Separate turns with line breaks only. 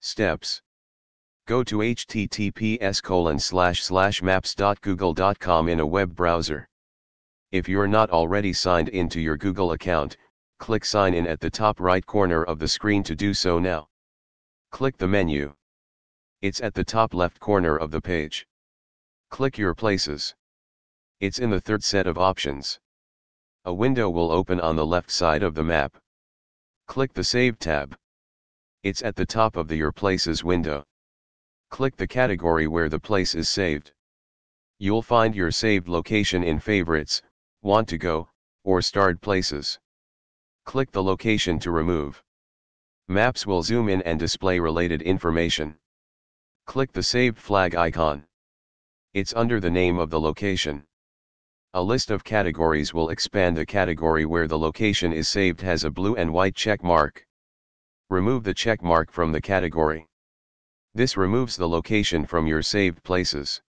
Steps. Go to https colon slash slash maps.google.com in a web browser. If you're not already signed into your Google account, click sign in at the top right corner of the screen to do so now. Click the menu. It's at the top left corner of the page. Click your places. It's in the third set of options. A window will open on the left side of the map. Click the Save tab. It's at the top of the Your Places window. Click the category where the place is saved. You'll find your saved location in Favorites, Want to Go, or Starred Places. Click the location to remove. Maps will zoom in and display related information. Click the saved flag icon. It's under the name of the location. A list of categories will expand the category where the location is saved has a blue and white check mark. Remove the check mark from the category. This removes the location from your saved places.